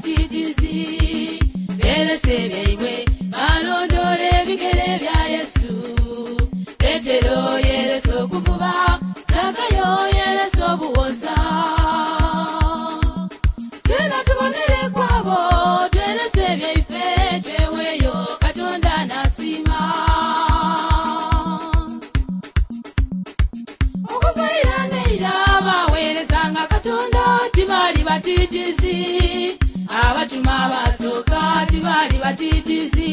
atiitizi beereseebyaibwe bali batitizi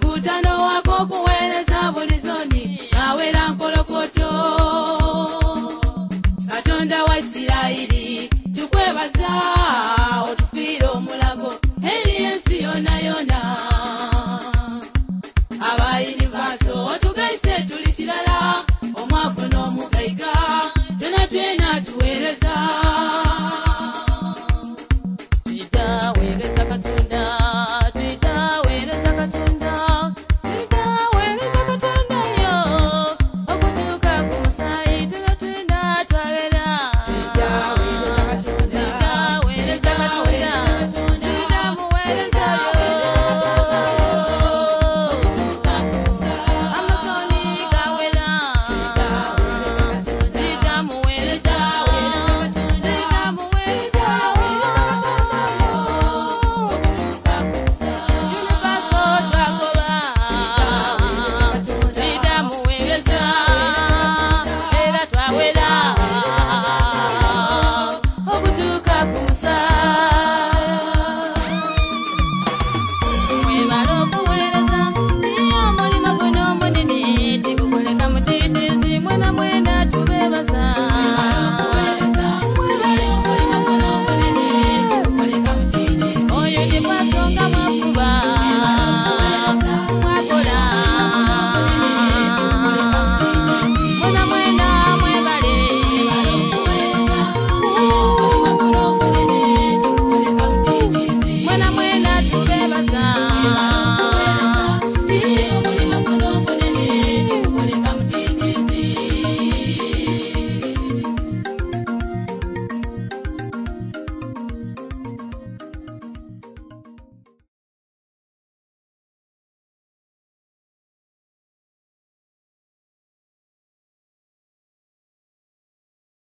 good I know.